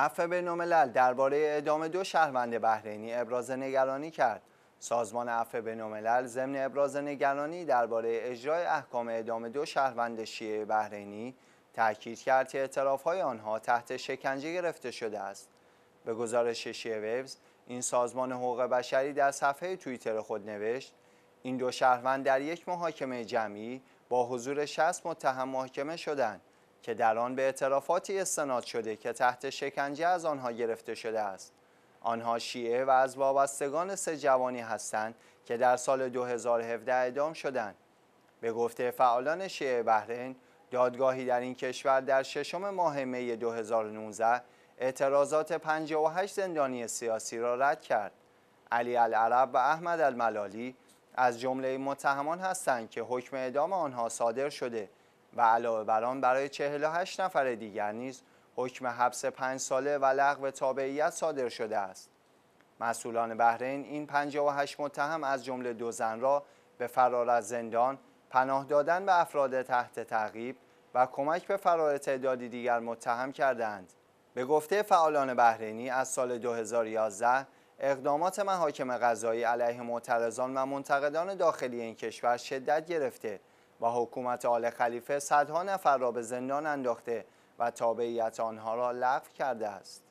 عفو بین‌الملل درباره اعدام دو شهروند بحرینی ابراز نگرانی کرد. سازمان عفو بین‌الملل ضمن ابراز نگرانی درباره اجرای احکام اعدام دو شهروند شیعه بحرینی تاکید کرد که اعتراف‌های آنها تحت شکنجه گرفته شده است. به گزارش شیعه ویبز، این سازمان حقوق بشری در صفحه توییتر خود نوشت این دو شهروند در یک محاکمه جمعی با حضور 60 متهم محاکمه شدند که در آن به اعترافاتی استناد شده که تحت شکنجه از آنها گرفته شده است. آنها شیعه و از وابستگان سه جوانی هستند که در سال 2017 اعدام شدند. به گفته فعالان شیعه بحرین، دادگاهی در این کشور در ششم ماه می 2019 اعتراضات 58 زندانی سیاسی را رد کرد. علی العرب و احمد الملالی از جمله متهمان هستند که حکم اعدام آنها صادر شده و علاوه بر آن برای 48 نفر دیگر نیز حکم حبس 5 ساله و لغو تابعیت صادر شده است. مسئولان بحرین این 58 متهم از جمله دو زن را به فرار از زندان، پناه دادن به افراد تحت تعقیب و کمک به فرار تعدادی دیگر متهم کردند. به گفته فعالان بحرینی از سال 2011 اقدامات محاکم قضایی علیه معترضان و منتقدان داخلی این کشور شدت گرفته و حکومت آل خلیفه صدها نفر را به زندان انداخته و تابعیت آنها را لغو کرده است.